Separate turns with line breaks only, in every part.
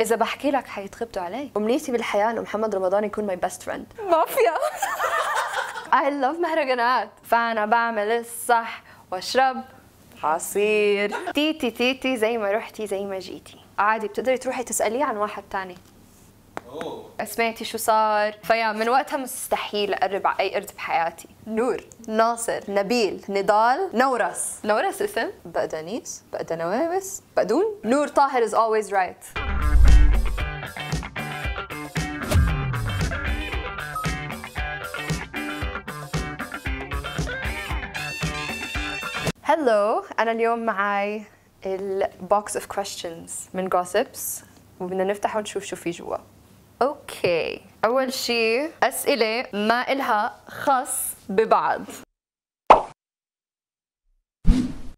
إذا بحكي لك حيتخبطوا علي. أمنيتي بالحياة إنه محمد رمضان يكون my best friend
مافيا.
I love مهرجانات. فأنا بعمل الصح وأشرب عصير. تيتي تيتي زي ما رحتي زي ما جيتي. عادي بتقدري تروحي تسأليه عن واحد تاني.
أوه.
سمعتي شو صار؟ فيا من وقتها مستحيل أقرب على أي قرد بحياتي. نور ناصر نبيل نضال نورس. نورس اسم؟ بقدانيس بقدنوابس بقدون. نور طاهر is always right. hello أنا اليوم معي ال box of questions من gossips. وبدنا نفتح ونشوف شو في جوا. okay أول شيء أسئلة ما إلها خص ببعض.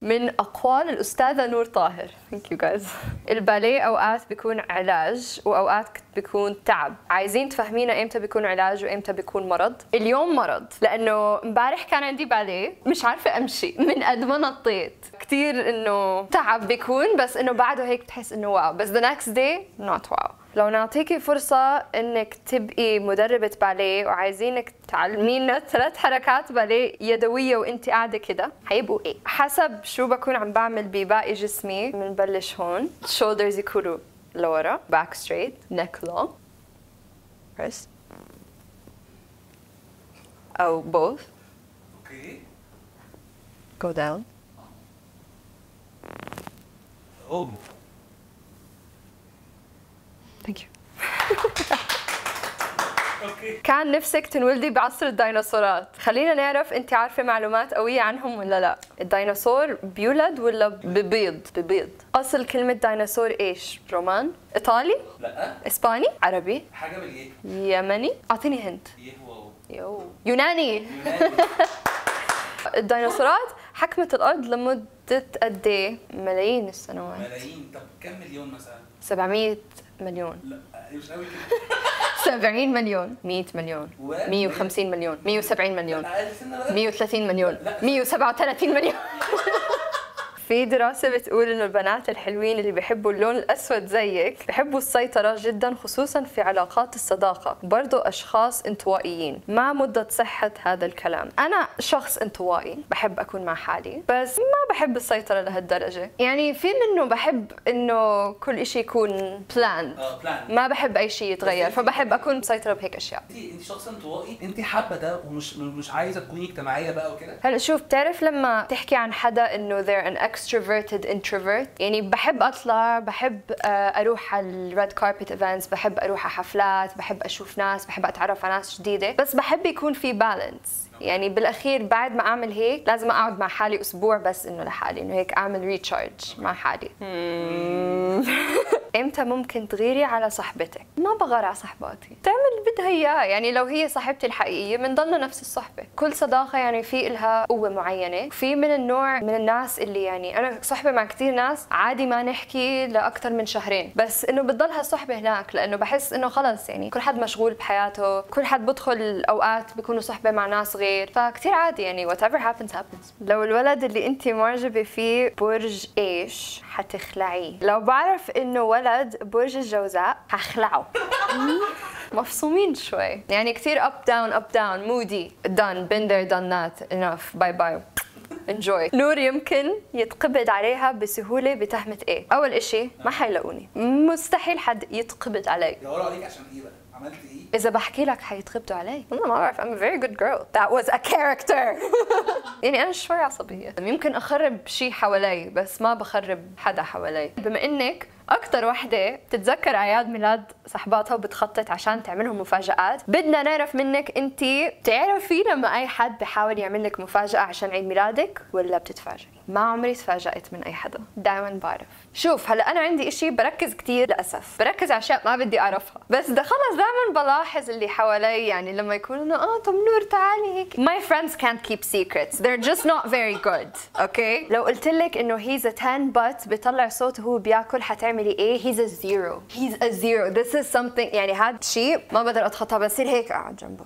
من أقوال الأستاذة نور طاهر. thank you guys الباليه أوقات بيكون علاج وأوقات بيكون تعب. عايزين تفهمينا إمتى بيكون علاج وإمتى بيكون مرض؟ اليوم مرض لأنه امبارح كان عندي باليه مش عارفة أمشي من قد ما نطيت. كثير إنه تعب بيكون بس إنه بعده هيك بتحس إنه wow. بس the next day not wow. لو نعطيكي فرصة إنك تبقي مدربة باليه وعايزينك تعلمينا ثلاث حركات باليه يدوية وانت قاعدة كده حيبقوا إيه؟ حسب شو بكون عم بعمل بباقي جسمي بنبلش هون. Shoulders يكونوا لورا back straight neck long. Wrist أو both.
أوكي
go down. oh you.
okay
كان نفسك تنولدي بعصر الديناصورات. خلينا نعرف انت عارفة معلومات قوية عنهم ولا لا. الديناصور بيولد ولا ببيض؟ ببيض. أصل كلمة ديناصور إيش؟ رومان؟ إيطالي؟
لا.
إسباني؟ عربي؟
حاجة بالايه
يمني؟ أعطيني hint.
إيه هو
يو. يوناني.
يوناني.
الديناصورات حكمت الأرض لمدة قد إيه؟ ملايين السنوات.
ملايين. طب كم مليون مثلا؟
700 مليون.
لا مش قوي. كده
70 مليون 100 مليون
و-
150 مليون 170 مليون 130 مليون
لا.
137 مليون. في دراسة بتقول إنه البنات الحلوين اللي بيحبوا اللون الأسود زيك بيحبوا السيطرة جدا خصوصا في علاقات الصداقة. برضو أشخاص انطوائيين. مع مدة صحة هذا الكلام. أنا شخص انطوائي. بحب أكون مع حالي. بس ما بحب السيطرة لهالدرجة. يعني في منه بحب إنه كل إشي يكون
plan plan
ما بحب أي شيء يتغير. فبحب أكون مسيطرة بهيك أشياء.
انت أنت شخص انطوائي. أنت حابة ده ومش مش عايزة تكوني اجتماعية بقى وكده؟
هلا شوف بتعرف لما تحكي عن حدا إنه they're an extroverted introvert. يعني بحب أطلع بحب آه، أروح على ال red carpet events بحب أروح على حفلات بحب أشوف ناس بحب أتعرف على ناس جديدة. بس بحب يكون في balance يعني بالأخير بعد ما أعمل هيك لازم أقعد مع حالي أسبوع بس إنه لحالي إنه هيك أعمل recharge مع حالي. إمتى ممكن تغيري على صاحبتك؟ ما بغار على صحباتي تعمل اللي بدها إياه. يعني لو هي صاحبتي الحقيقية بنضلنا نفس الصحبة. كل صداقة يعني في إلها قوة معينة. في من النوع من الناس اللي يعني أنا صحبة مع كثير ناس عادي ما نحكي لاكثر من شهرين. بس إنه بتضل هالصحبة هناك لأنه بحس إنه خلص يعني كل حد مشغول بحياته. كل حد بدخل أوقات بيكونوا صحبة مع ناس غير. فكتير عادي يعني whatever happens happens. لو الولد اللي انت معجبة فيه برج إيش حتخلعيه؟ لو بعرف إنه ولد برج الجوزاء حخلعه مفصومين شوي. يعني كثير up down up down moody been there done that enough bye bye enjoy. نور يمكن يتقبض عليها بسهولة بتهمة إيه؟ أول إشي ما حيلاقوني. مستحيل حد يتقبض علي.
يدوروا عليك عشان إيه بقى؟ عملت إيه؟
إذا بحكي لك حيتقبضوا علي. أنا ما بعرف I'm a very good girl. That was a character. يعني أنا شوي عصبية. يمكن أخرب شيء حوالي بس ما بخرب حدا حوالي. بما إنك أكتر وحدة بتتذكر أعياد ميلاد صحباتها وبتخطط عشان تعملهم مفاجآت. بدنا نعرف منك أنت بتعرفي لما أي حد بحاول يعمل لك مفاجأة عشان عيد ميلادك ولا بتتفاجئي؟ ما عمري تفاجأت من أي حدا. دائما بعرف. شوف هلا أنا عندي إشي بركز كتير للأسف. بركز على أشياء ما بدي أعرفها. بس ده خلص دائما بلاحظ اللي حوالي يعني لما يكونوا آه طب نور تعالي هيك. My friends can't keep secrets. They're just not very good. Okay? لو قلت لك إنه he's a 10 but بيطلع صوت وهو بياكل حتعملي إيه؟ He's a zero. He's a zero. This is something يعني هذا شيء ما بقدر أتخطى بصير هيك. قاعد جنبه.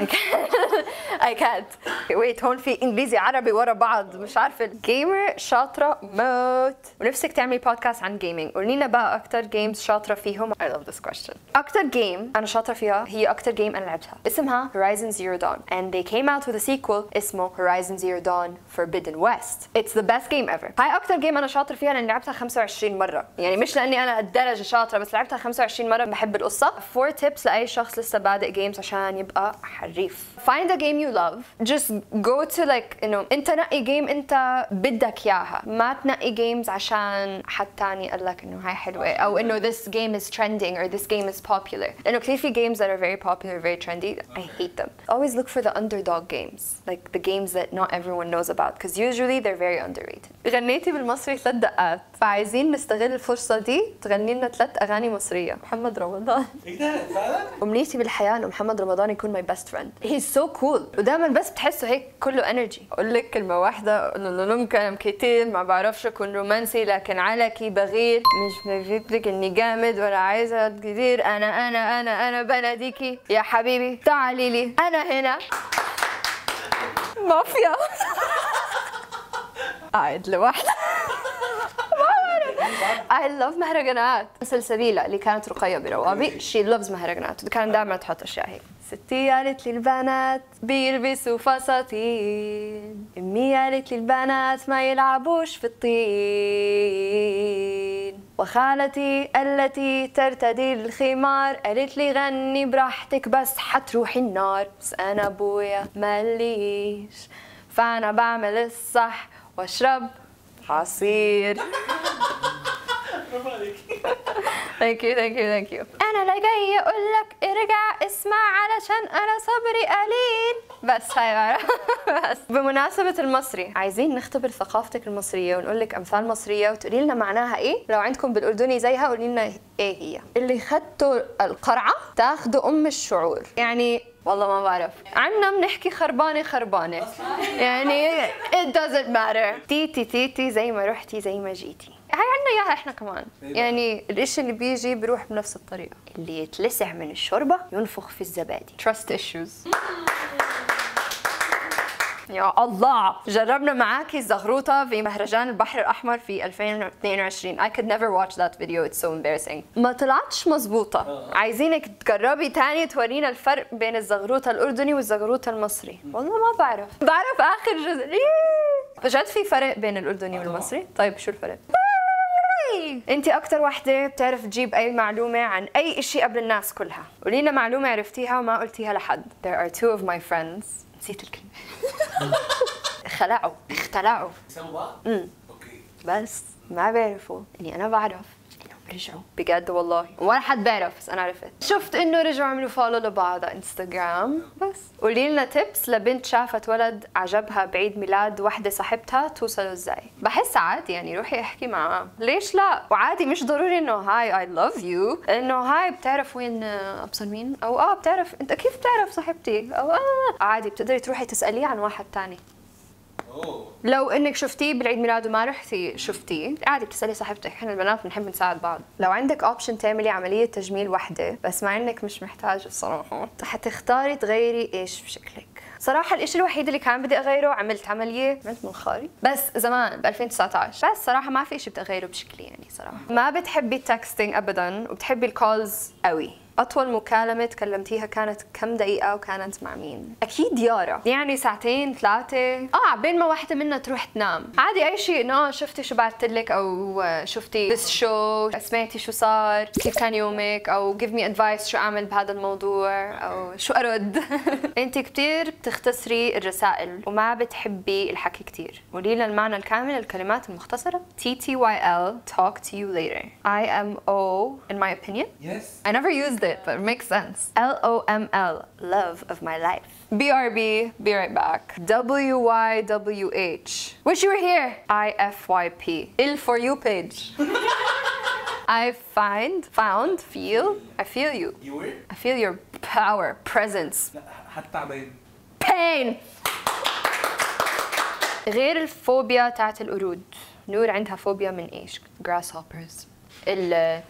I can't. I can't. Wait هون في إنجليزي عربي ورا بعض. مش عارفة gamer شاطرة موت ونفسك تعملي بودكاست عن gaming قولي لنا بقى أكتر games شاطرة فيهم. I love this question. أكتر game أنا شاطرة فيها هي أكتر game أنا لعبتها. اسمها Horizon Zero Dawn. And they came out with a sequel اسمه Horizon Zero Dawn Forbidden West. It's the best game ever. هاي أكتر game أنا شاطرة فيها. لأني لعبتها 25 مرة. يعني مش لأني أنا الدرجة شاطرة بس لعبتها 25 مرة. بحب القصة. Four tips لأي شخص لسه بادئ games عشان يبقى حريف. Find a game you love. Just go to like إنه أنت نقي game أنت بدك إياها ما تنقي games عشان حد تاني قال لك إنه هاي حلوة أو إنه this game is trending or this game is popular لأنه كثير في games that are very popular very trendy I hate them always look for the underdog games like the games that not everyone knows about because usually they're very underrated غنيتي بالمصري ثلاث دقات فعايزين نستغل الفرصة دي تغني لنا ثلاث أغاني مصرية محمد رمضان
إيه؟
أمنيتي بالحياة إنه محمد رمضان يكون my best friend he's so cool ودائما بس بتحسه هيك كله energy أقول لك كلمة واحدة إنه كلام كتير ما بعرفش أكون رومانسي لكن علكي بغير. مش بفكرك إني جامد ولا عايزة كتير أنا أنا أنا أنا بناديكي يا حبيبي تعالي لي. أنا هنا. مافيا. قاعد لوحدي. I love مهرجانات. سلسبيلة اللي كانت رقية بروابي she loves مهرجانات. وكانت دائما تحط أشياء هيك. ستي قالت لي البنات بيلبسوا فساتين أمي قالت لي البنات ما يلعبوش في الطين. وخالتي التي ترتدي الخمار قالت لي غني براحتك بس حتروحي النار. بس أنا أبويا ماليش فأنا بعمل الصح وأشرب عصير. thank you thank you thank you أنا لا جاي أقول لك ارجع اسمع علشان أنا صبري قليل. بس هاي بس. بمناسبة المصري عايزين نختبر ثقافتك المصرية ونقول لك أمثال مصرية وتقولي لنا معناها إيه؟ لو عندكم بالأردني زيها قولي لنا إيه هي. اللي خدتوا القرعة تاخذوا أم الشعور. يعني والله ما بعرف. عنا بنحكي خربانة خربانة. يعني it doesn't matter. تيتي تيتي زي ما رحتي زي ما جيتي. هاي عنا إياها إحنا كمان. يعني الإشي اللي بيجي بيروح بنفس الطريقة. اللي يتلسع من الشوربة ينفخ في الزبادي. Trust issues. يا الله. جربنا معاكي الزغروطة في مهرجان البحر الأحمر في 2022 I could never watch that video. It's so embarrassing. ما طلعتش مزبوطة عايزينك تجربي تاني تورينا الفرق بين الزغروطة الأردني والزغروطة المصري. والله ما بعرف. بعرف آخر جزء. بجد في فرق بين الأردني والمصري. طيب شو الفرق؟ انت أكتر وحدة بتعرف تجيب أي معلومة عن أي شيء قبل الناس كلها. قولي لنا معلومة عرفتيها وما قلتيها لحد. There are two of my friends. نسيت الكلمة. خلعوا. اختلعوا.
بعض؟
امم
okay.
بس ما بيعرفوا. إني أنا بعرف. رجعوا. بجد والله. ولا حد بيعرف بس أنا عرفت. شفت إنه رجعوا عملوا follow لبعض على انستغرام بس. قولي لنا tips لبنت شافت ولد عجبها بعيد ميلاد وحدة صاحبتها توصلوا إزاي؟ بحس عادي يعني روحي احكي معاه. ليش لا؟ وعادي مش ضروري إنه هاي I love you إنه هاي بتعرف وين أبصر مين؟ أو آه بتعرف. أنت كيف بتعرف صاحبتي؟ أو آه. عادي بتقدري تروحي تسأليه عن واحد تاني. لو إنك شفتيه بعيد ميلاده ما رحتي شفتيه عادي بتسألي صاحبتك إحنا البنات بنحب نساعد بعض. لو عندك option تعملي عملية تجميل وحده بس مع إنك مش محتاجه الصراحه حتختاري تغيري إيش بشكلك. صراحة الإشي الوحيد اللي كان بدي أغيره عملت عملية عملت منخاري بس زمان ب 2019 بس صراحة ما في إشي بدي أغيره بشكلي يعني صراحة. ما بتحبي ال texting أبدا وبتحبي ال calls قوي. أطول مكالمة تكلمتيها كانت كم دقيقة وكانت مع مين؟ أكيد يارا. يعني ساعتين ثلاثة. آه عبين ما واحدة منا تروح تنام. عادي أي شيء. إنه شفتي شو بعثت لك أو شفتي بس شو سمعتي شو صار كيف كان يومك أو give me advice شو أعمل بهذا الموضوع أو شو أرد. أنت كتير بتختصري الرسائل وما بتحبي الحكي كتير. قولي لنا المعنى الكامل للكلمات المختصرة. TTYL talk to you later. IMO in my opinion.
يس
I never used it, but it makes sense. L O M L, love of my life. BRB, be right back. W Y W H. Wish you were here. I F Y P. Ill for you page. I find, found, feel. I feel you.
يو وير
I feel your power, presence,
لا حتى تعبان
pain. غير الفوبيا تاعت القرود نور عندها فوبيا من ايش؟ grasshoppers ال-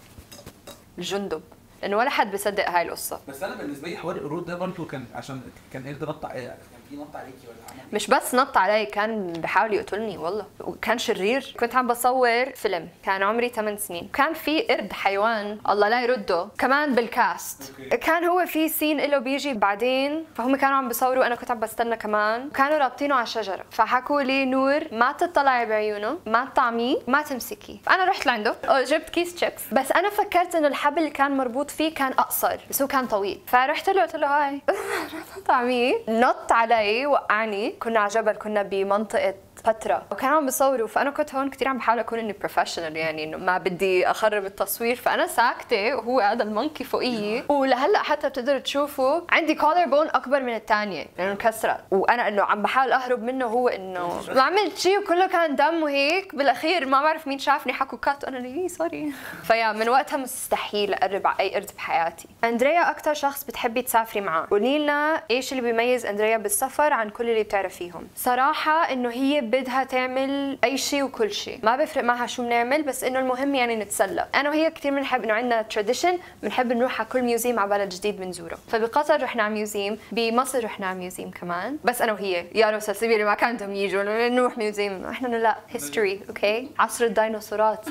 الجندب لأنه ولا حد بيصدق هاي القصة.
بس أنا بالنسبة لي حوار القرود ده برضه كان عشان كان تنطع كان في نط عليكي ولا عمل إيه؟
مش بس نط علي كان بحاول يقتلني والله وكان شرير. كنت عم بصور فيلم كان عمري 8 سنين. كان في قرد حيوان الله لا يرده كمان بال
cast. okay.
كان هو في scene له بيجي بعدين فهم كانوا عم بصوروا وأنا كنت عم بستنى كمان. كانوا رابطينه على الشجرة فحكوا لي نور ما تطلعي بعيونه ما تطعميه ما تمسكيه. فانا رحت لعنده جبت كيس شيبس بس أنا فكرت انه الحبل اللي كان مربوط فيه كان أقصر بس هو كان طويل. فرحت له قلت له hi طعميه نط علي وقعني كنا على جبل كنا بمنطقة بترا. وكانوا عم بيصوروا فأنا كنت هون كثير عم بحاول أكون إني professional يعني إنه ما بدي أخرب التصوير. فأنا ساكتة وهو هذا ال monkey فوقي. ولهلأ حتى بتقدروا تشوفوا عندي collar bone أكبر من الثانية لأنه انكسرت. وأنا إنه عم بحاول أهرب منه هو إنه ما عملت شيء وكله كان دم وهيك. بالأخير ما بعرف مين شافني حكوا cut. أنا ليه sorry فيا من وقتها مستحيل أقرب على أي قرد بحياتي. أندريا أكثر شخص بتحبي تسافري معه؟ قولي لنا إيش اللي بيميز أندريا بالسفر عن كل اللي بتعرفيهم؟ صراحة إنه هي بدها تعمل أي شيء وكل شيء. ما بفرق معها شو بنعمل بس إنه المهم يعني نتسلى أنا وهي كثير بنحب إنه عندنا tradition بنحب نروح على كل museum على بلد جديد بنزوره فبقطر رحنا على museum بمصر رحنا على museum كمان. بس أنا وهي يا روسا سيبي ما كان بدهم يجوا نروح museum إحنا لا history okay عصر الديناصورات.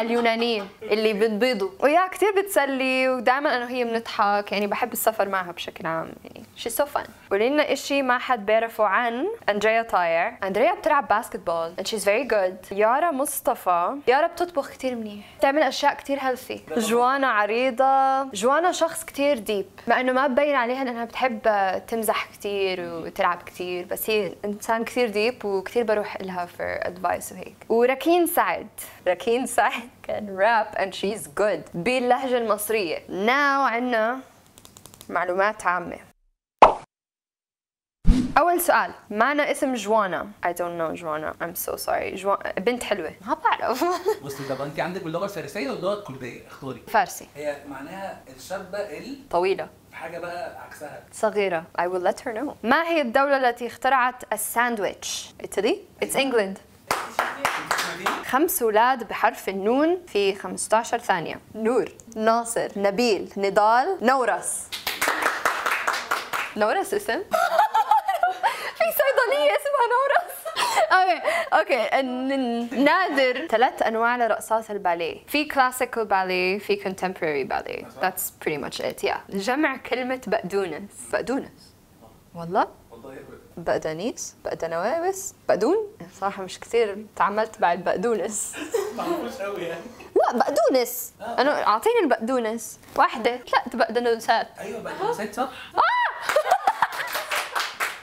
اليونانية اللي بتبيضوا ويا كثير بتسلي ودائما أنا وهي بنضحك يعني بحب السفر معها بشكل عام يعني she's so fun قولي لنا شيء ما حد بيعرفه عن أندريا تاير أندريا بتلعب basketball and she's very good. يارا مصطفى يارا بتطبخ كثير منيح. بتعمل أشياء كثير healthy جوانا عريضة. جوانا شخص كثير ديب مع إنه ما ببين عليها إنها بتحب تمزح كثير وتلعب كثير بس هي إنسان كثير deep وكثير بروح لها for advice وهيك. وركين سعد. ركين سعد. can rap and she's good. باللهجة المصرية. now عنا معلومات عامة. أول سؤال. معنى اسم جوانا. I don't know جوانا. I'm so sorry. جوا... بنت حلوة. ما بعرف.
بصي طب أنت عندك باللغة الفارسية واللغة الكرديه اختاري.
فارسي.
هي معناها الشابة ال
طويلة.
حاجة بقى عكسها.
صغيرة. I will let her know. ما هي الدولة التي اخترعت الساندويتش؟ إيطالي It's England. خمس أولاد بحرف النون في 15 ثانية. نور ناصر نبيل نضال نورس. نورس اسم؟ في صيدلية اسمها نورس. okay okay. نادر. ثلاث أنواع لرقصات الباليه. في classical باليه في contemporary باليه that's pretty much it yeah. جمع كلمة بقدونس. بقدونس. والله؟ بقدانيس بقدنواوس بقدون. صراحة مش كثير تعاملت مع البقدونس.
قوي يعني.
لا بقدونس. أنا أعطيني البقدونس. واحدة. ثلاث بقدونسات.
أيوه بقى نسيت صح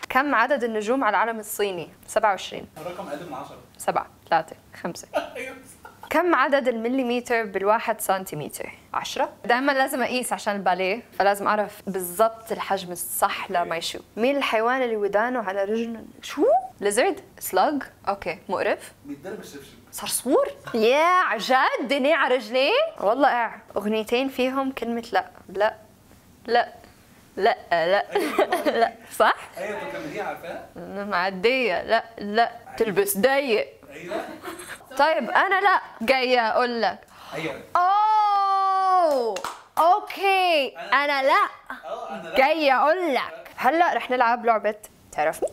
كم عدد النجوم على العلم الصيني؟ 27
الرقم أقل من 10
7 3 5
أيوه.
كم عدد المليمتر بالواحد سنتيمتر؟ 10 دائما لازم أقيس عشان الباليه فلازم أعرف بالضبط الحجم الصح لما يشو مين الحيوان اللي ودانه على رجل؟ شو؟ ليزرد؟ سلاج؟ أوكي. مقرف؟
بيتضرب الشبشب
صرصور؟ يا عجاد. دنيا على رجليه؟ والله قاع أغنيتين فيهم كلمة لا. لا. لا. لا. لا. لا. صح؟
أيوه كمليها عارفاها
معدية. لا. لا. تلبس ضيق
أيوه.
طيب أنا لا جاية أقول لك.
أيوه.
أوه أوكي. أنا لا
أه أنا لا.
جاي أقول لك. هلأ رح نلعب لعبة تعرفني؟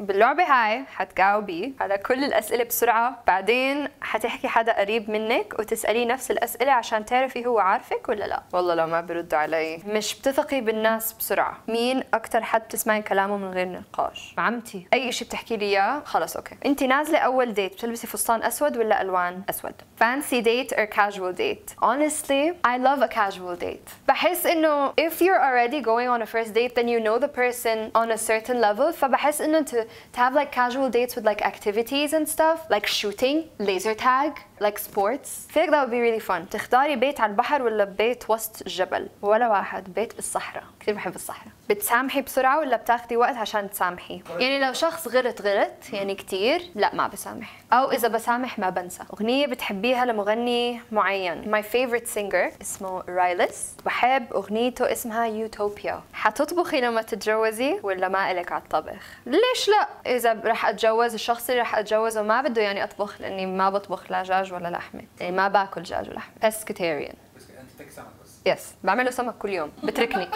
باللعبة هاي حتجاوبي على كل الأسئلة بسرعة. بعدين حتحكي حدا قريب منك وتسأليه نفس الأسئلة عشان تعرفي هو عارفك ولا لا. والله لو ما بردوا علي. مش بتثقي بالناس بسرعة. مين أكتر حد تسمعي كلامه من غير نقاش؟ عمتي. أي شيء بتحكي لي إياه خلص أوكي. أنت نازلة أول ديت بتلبسي فستان أسود ولا ألوان؟ أسود. Fancy date or casual date honestly I love a casual date. بحس إنه if you're already going on a first date then you know the person on a certain level. فبحس إنه to, to have like casual dates with like activities and stuff like shooting laser tag like sports I feel like that would be really fun تختاري بيت على البحر ولا بيت وسط الجبل ولا واحد بيت بالصحراء كثير بحب الصحراء. بتسامحي بسرعة ولا بتاخدي وقت عشان تسامحي؟ يعني لو شخص غلط غلط يعني كتير لا ما بسامح. أو إذا بسامح ما بنسى. أغنية بتحبيها لمغني معين. My favorite singer اسمه رايلس بحب أغنيته اسمها يوتوبيا حتطبخي لما تتجوزي ولا ما إلك على الطبخ؟ ليش لا؟ إذا رح أتجوز الشخص اللي رح أتجوزه ما بده يعني أطبخ لأني ما بطبخ لا دجاج ولا لحمة. يعني ما باكل دجاج ولحمة. Pescatarian.
بس أنت تاكل سمك بس.
يس بعمله سمك كل يوم. بتركني.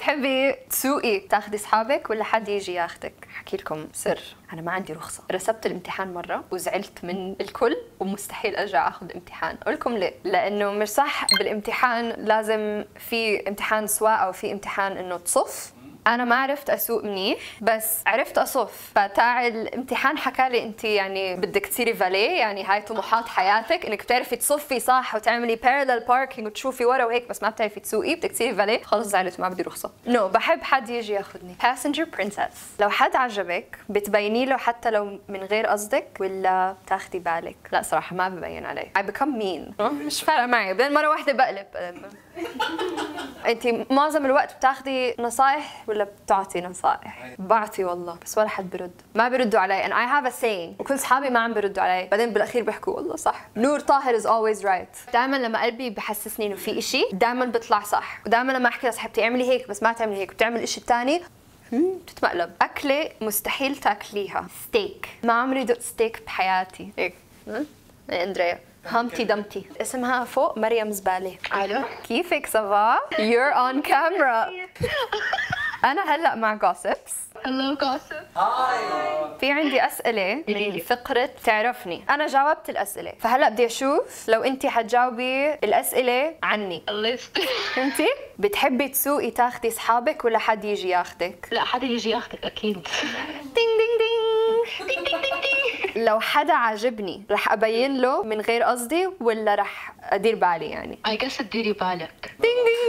تحبي تسوقي تاخدي أصحابك ولا حد يجي ياخدك؟ أحكي لكم سر أنا ما عندي رخصة. رسبت الامتحان مرة وزعلت من الكل ومستحيل أرجع أخذ امتحان. أقول لكم ليه. لأنه مش صح بالامتحان لازم في امتحان سواقة وفي امتحان إنه تصف. أنا ما عرفت أسوق منيح بس عرفت أصف. فتاع الامتحان حكى لي أنت يعني بدك تصيري فاليه يعني هاي طموحات حياتك إنك بتعرفي تصفي صح وتعملي parallel parking وتشوفي ورا وهيك بس ما بتعرفي تسوقي بدك تصيري فاليه خلص زعلت ما بدي رخصه no no, بحب حد يجي ياخذني passenger princess لو حد عجبك بتبيني له حتى لو من غير قصدك ولا بتاخدي بالك؟ لا صراحة ما ببين عليه. I become mean. مش فارقة معي. بعدين مرة واحدة بقلب. انت معظم الوقت بتاخدي نصايح ولا بتعطي نصائح؟ بعطي والله بس ولا حد برد ما بيردوا علي. And I have a saying. وكل صحابي ما عم بيردوا علي. بعدين بالأخير بيحكوا والله صح. نور طاهر is always right. دائما لما قلبي بحسسني إنه في إشي دائما بيطلع صح. ودائما لما أحكي لصاحبتي اعملي هيك بس ما تعملي هيك وبتعمل الشيء الثاني بتتمقلب. أكلة مستحيل تاكليها. ستيك ما عمري دقت ستيك بحياتي. هيك. أندريا. Humpty Dumpty اسمها فوق مريم زبالة.
ألو.
كيفك ça va؟ You're on camera. أنا هلأ مع Gossips
hello Gossip
هاي
في عندي أسئلة من فقرة تعرفني. أنا جاوبت الأسئلة. فهلأ بدي أشوف لو أنت حتجاوبي الأسئلة عني. فهمتي؟ بتحبي تسوقي تاخدي أصحابك ولا حد يجي ياخدك؟
لا حدا يجي ياخذك أكيد.
ding ding ding لو حدا عاجبني رح أبين له من غير قصدي ولا رح أدير بالي يعني؟
I guess تديري بالك.
ding ding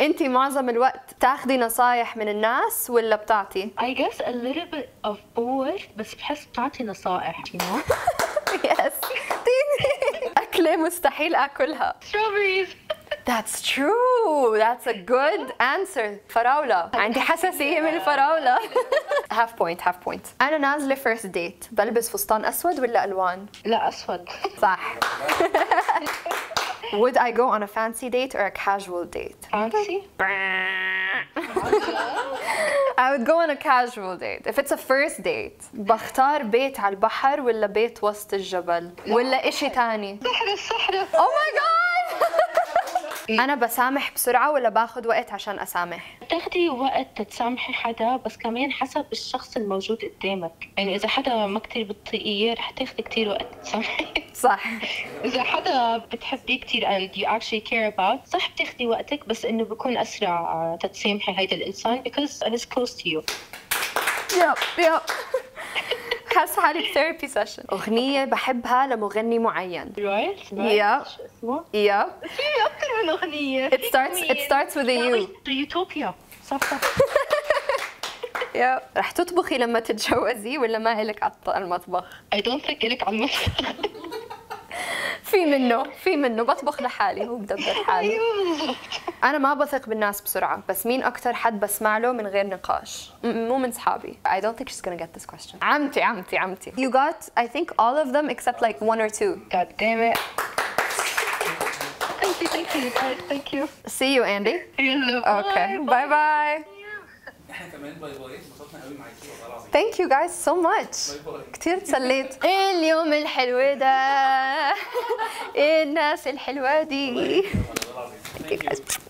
انت معظم الوقت تاخدي نصايح من الناس ولا بتعطي؟
I guess a little bit of both بس بحس بتعطي نصائح you know
yes أكلة مستحيل أكلها
strawberries
That's true. That's a good answer. فراولة. عندي حساسية من الفراولة. half point, half point. أنا نازلة first date. بلبس فستان أسود ولا ألوان؟
لا أسود
صح. Would I go on a fancy date or a casual date?
fancy
I would go on a casual date. If it's a first date, بختار بيت على البحر ولا بيت وسط الجبل ولا إشي تاني.
سحرة سحرة
Oh my god! أنا بسامح بسرعة ولا باخذ وقت عشان أسامح؟
تاخدي وقت تتسامحي حدا بس كمان حسب الشخص الموجود قدامك. يعني إذا حدا ما كتير بتطيقيه رح تاخدي كتير وقت تسامحي.
صح.
إذا حدا بتحبيه كتير and you actually care about صح بتاخدي وقتك بس إنه بكون أسرع تتسامحي هيدا الإنسان because he's close to you.
yep yep. حاسة حالي ب therapy session أغنية بحبها لمغني معين. right.
شو اسمه؟
yep
في أكثر من أغنية.
It starts it starts with a U.
يوتوبيا صح صح
yep رح تطبخي لما تتجوزي ولا ما إلك على المطبخ؟
I don't think إلك على المطبخ.
في منه في منه بطبخ لحالي هو بدبر حالي
أيوه
أنا ما بثق بالناس بسرعة بس مين أكتر حد بسمع له من غير نقاش مو من صحابي I don't think she's gonna get this question عمتي عمتي عمتي You got I think all of them except like one or two
God damn it Thank you, thank you, thank you.
See you Andy Okay bye bye
إحنا كمان. bye bye. انبسطنا قوي معاكي والله العظيم.
Thank you guys so much.
bye bye.
كتير تسليت اليوم الحلو ده. الناس الحلوة دي.
والله العظيم.
Thank you guys.